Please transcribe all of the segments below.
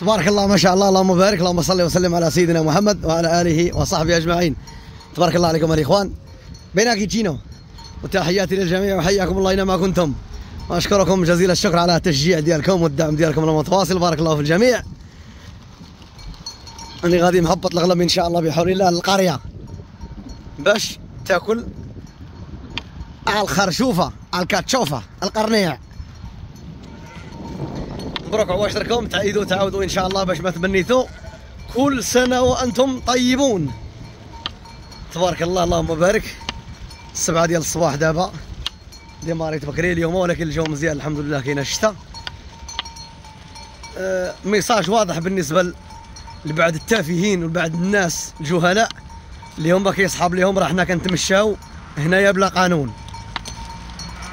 تبارك الله ما شاء الله اللهم بارك اللهم صل وسلم على سيدنا محمد وعلى آله وصحبه أجمعين. تبارك الله عليكم الإخوان. بيناكي تشينو وتحياتي للجميع وحياكم الله أينما كنتم. وأشكركم جزيل الشكر على التشجيع ديالكم والدعم ديالكم المتواصل. بارك الله في الجميع. أني غادي مهبط الغلم إن شاء الله بحول الله. للقريه باش تاكل على الخرشوفة على الكاتشوفة القرنيع. مبروك عواشركم تعيدوا تعاودوا إن شاء الله باش ما تبنيتوا كل سنة وأنتم طيبون. تبارك الله اللهم بارك. السبعة ديال الصباح دابا. ديماريت بكري اليوم ولكن الجو مزيان الحمد لله كاين الشتاء أه ميساج واضح بالنسبة لبعض التافهين وبعض الناس الجهلاء. اللي هما كيصحاب ليهم راه حنا كنتمشاو هنايا بلا قانون.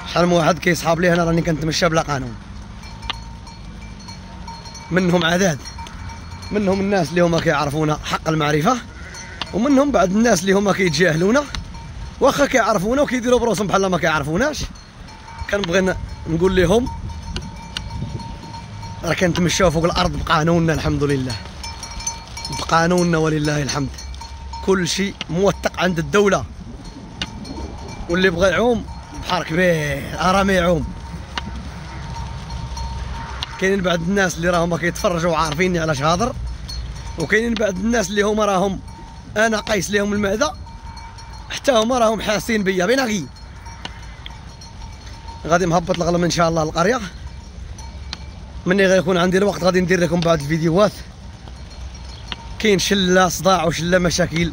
شحال من واحد كيصحاب لي أنا راني كنتمشى بلا قانون. منهم عداد منهم الناس اللي هما كيعرفونا حق المعرفة ومنهم بعض الناس اللي هما كيتجاهلونا واخا كيعرفونا وكيديروا بروسهم بحال ما كيعرفوناش. كنبغي نقول لهم راه كنتمشاو فوق الأرض بقانوننا الحمد لله. بقانوننا ولله الحمد. كل شيء موثق عند الدولة. واللي بغى يعوم بحر كبير أرامي يعوم. كاينين بعض الناس اللي راهم كيتفرجوا عارفيني علاش هضر وكاينين بعض الناس اللي هما راهم أنا قايس لهم المعدة حتى هما راهم حاسين بيا بيناغي غادي مهبط الغلم إن شاء الله القرية. مني غيكون عندي الوقت غادي ندير لكم بعض الفيديوهات. كاين شلة صداع وشلة مشاكل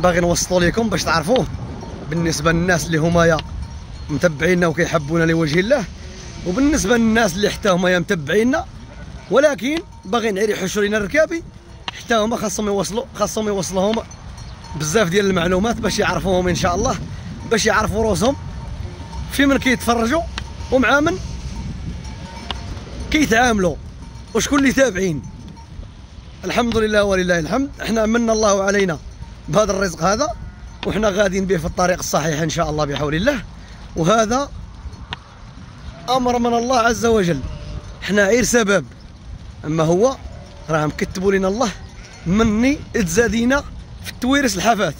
باغي نوصلوا لكم باش تعرفوه. بالنسبة للناس اللي هما متبعينا وكيحبونا لوجه الله وبالنسبة للناس اللي حتى هما متبعينا ولكن باغيين غير يحشوا لينا ركابي حتى هما خاصهم يوصلوا خاصهم يوصلوهم بزاف ديال المعلومات باش يعرفوهم إن شاء الله باش يعرفوا روسهم في من كيتفرجوا ومع من كيتعاملوا وشكون اللي تابعين. الحمد لله ولله الحمد. إحنا من الله علينا بهذا الرزق هذا وحنا غاديين به في الطريق الصحيح إن شاء الله بحول الله. وهذا أمر من الله عز وجل. حنا غير سبب. أما هو راه مكتبوا لنا الله مني تزادينا في التويرس الحافات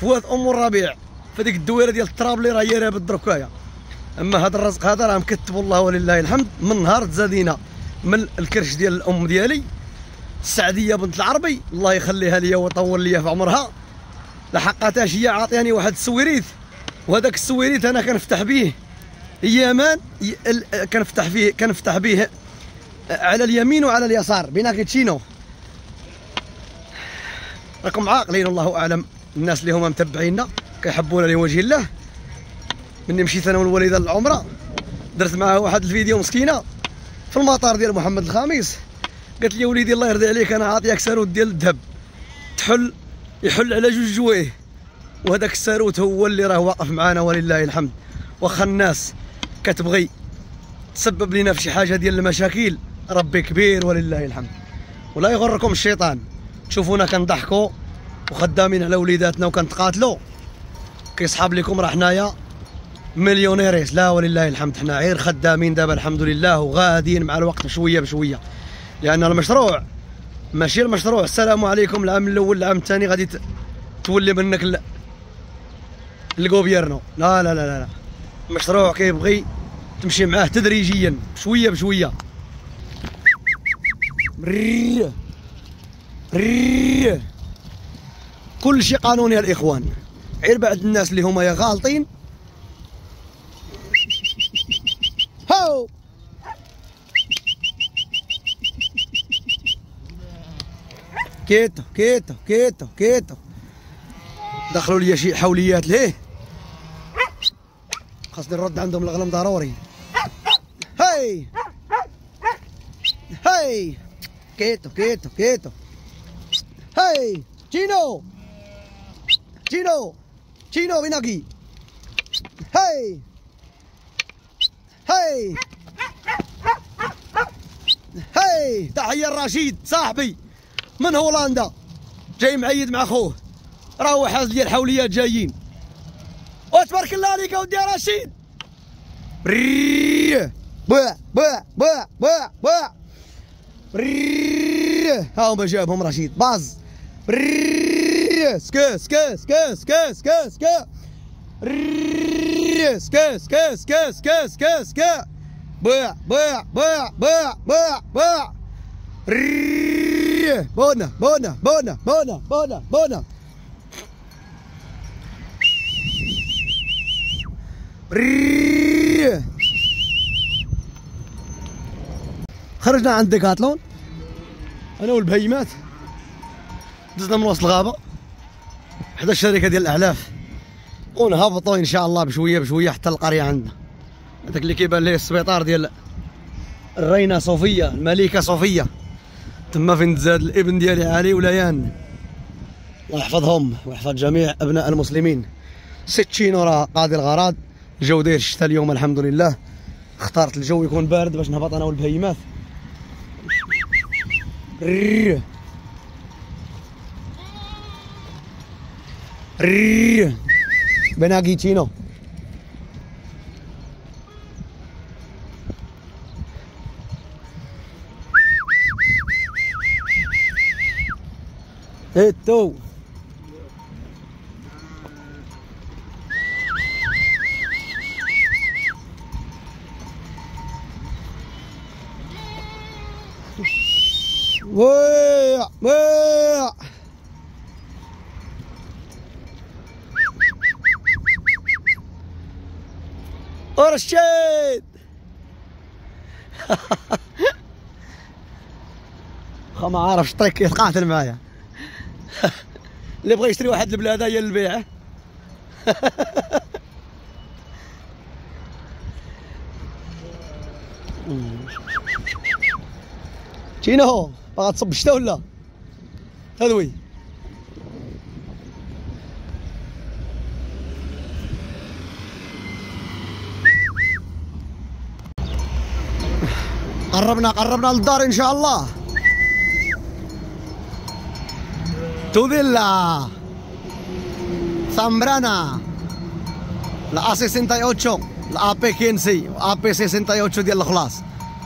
فواد أم الربيع في ديك الدويرة ديال التراب اللي راه هي بالدركايه أما هذا الرزق هذا راه مكتب الله ولله الحمد من نهار تزادينا. من الكرش ديال الأم ديالي السعدية بنت العربي الله يخليها ليا ويطول ليا في عمرها. لحقاتاش هي عاطياني واحد السويريت وهذاك السويريت أنا كنفتح به ايامان كنفتح فيه كنفتح به على اليمين وعلى اليسار بينا كيتشينو راكم عاقلين الله أعلم. الناس اللي هما متبعينا كيحبونا لوجه الله. مني مشيت أنا والوالده للعمره درت معها واحد الفيديو مسكينة. في المطار ديال محمد الخامس. قالت لي وليدي الله يرضي عليك أنا عاطيك ساروت ديال الذهب. تحل يحل على جوج جويه. وهذاك الساروت هو اللي راه واقف معنا ولله الحمد. واخا الناس كتبغي تسبب لنا في شي حاجة ديال المشاكل ربي كبير ولله الحمد. ولا يغركم الشيطان. تشوفونا كنضحكوا وخدامين على وليداتنا وكنتقاتلوا. كيصحاب لكم راه حنايا مليونيريس لا ولله الحمد. حنا غير خدامين دابا الحمد لله وغاديين مع الوقت شوية بشوية. لأن المشروع ماشي المشروع. السلام عليكم. العام الأول العام الثاني غادي تولي منك الجوبيرنو لا لا لا لا. المشروع كيبغي تمشي معاه تدريجيا شوية بشوية. كل شيء قانوني يا الإخوان. غير بعد الناس اللي هما يا غالطين. هاو. كيتو كيتو كيتو كيتو دخلوا لي شي حوليات ليه؟ خاصني نرد عندهم الغنم ضروري. هاي هاي كيتو كيتو كيتو هاي جينو جينو جينو بيناكي هاي هاي هاي تحية الرشيد صاحبي من هولندا. جاي معيد مع خوه راهو حاز ديال الحوليات جايين. وتبارك الله عليك اودي رشيد. بوا بوا بوا بوا بوا ها هما جابهم رشيد باز. سكا سكا سكا سكا سكا سكا سكا سكا سكا سكا سكا سكا بوع بوع بوع بوع بوع بوع. بونا بونا بونا بونا بونا بونا. خرجنا عند ديكاتلون. أنا والبهيمات. دزنا من وسط الغابة. حدا الشركة ديال الأعلاف. ونهبطوا إن شاء الله بشوية بشوية حتى القرية عندنا. هذاك اللي كيبان ليه السبيطار ديال الرينه صوفيه الملكة صوفيه تما فين تزاد الإبن ديالي علي وليان الله يحفظهم ويحفظ جميع أبناء المسلمين. ستشينو راه قاضي الغراض الجو داير الشتا اليوم الحمد لله. اختارت الجو يكون بارد باش نهبط أنا والبهيمات. Ven aquí, chino. Esto. ورشيد خا ما عارفش طريق يتقاتل معايا. اللي بغى يشتري واحد البلاد هي للبيع شنو باغا تصب الشتا ولا؟ هذا قربنا قربنا للدار إن شاء الله. توبيلا. سامبرانا لا 68 لا بي 15 آبي 68 ديال الخلاص.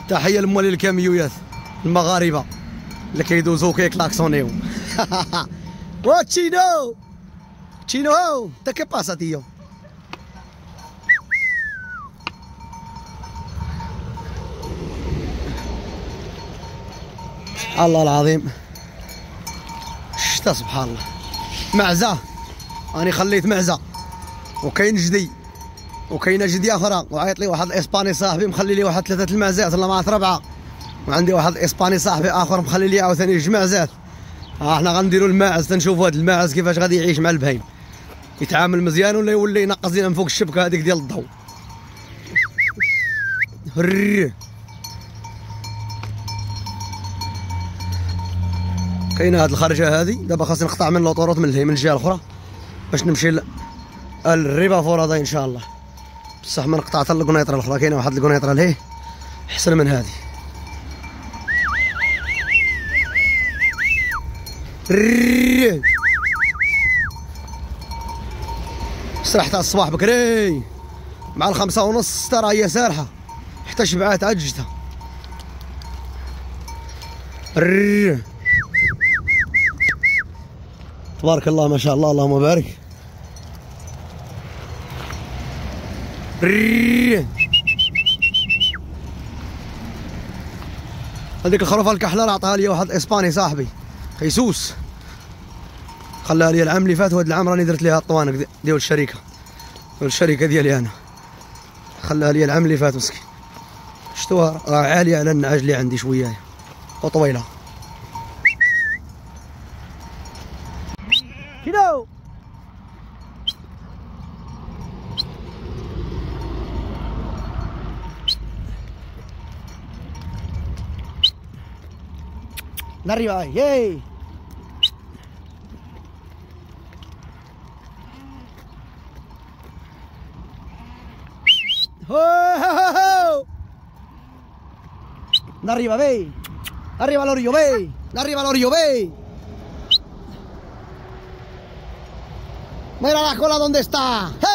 تحية لموالي الكاميويات. المغاربة. اللي كيدوزو كيكلاكسونيو تشينو تشينو هاو تا كي باسا تيو الله العظيم شتا سبحان الله معزه راني خليت معزه وكاين جدي وكاينه جديه أخرى وعيط لي واحد الاسباني صاحبي مخلي لي واحد ثلاثة المعزات ولا معاه ربعه وعندي واحد الاسباني صاحبي اخر مخلي لي عاوتاني جوج معزات ها حنا غنديروا الماعز تنشوفوا هذا الماعز كيفاش غادي يعيش مع البهيم يتعامل مزيان ولا يولي ينقص لنا من فوق الشبكة هذيك ديال الضوء كاينة هاد الخرجة هذه دابا خاصني نقطع من لوطوروت من من الجهة الأخرى باش نمشي للريبا فورادا إن شاء الله. بصح ما نقطع القنيطره الأخرى كاينة واحد القنيطره لهيه أحسن من هذه. سرحت الصباح بكري. مع الخمسة ونص ترى هي سارحة. حتى شبعات عجتها تبارك الله ما شاء الله اللهم بارك. هذيك الخروفه الكحلة عطاها لي واحد إسباني صاحبي. خيسوس خلاها لي العام اللي فات وهذا العام راني درت ليها الطوانق ديال الشركة. ديال الشركة ديالي أنا. خلاها لي العام اللي فات مسكين. شتوها؟ راه عاليه على النعاج اللي عندي شوية. وطويلة. كيلو Arriba, yay! Oh. Arriba, ve. Arriba l'orio, ve. Arriba l'orio, ve. Mira la cola dónde está. ¡Hey!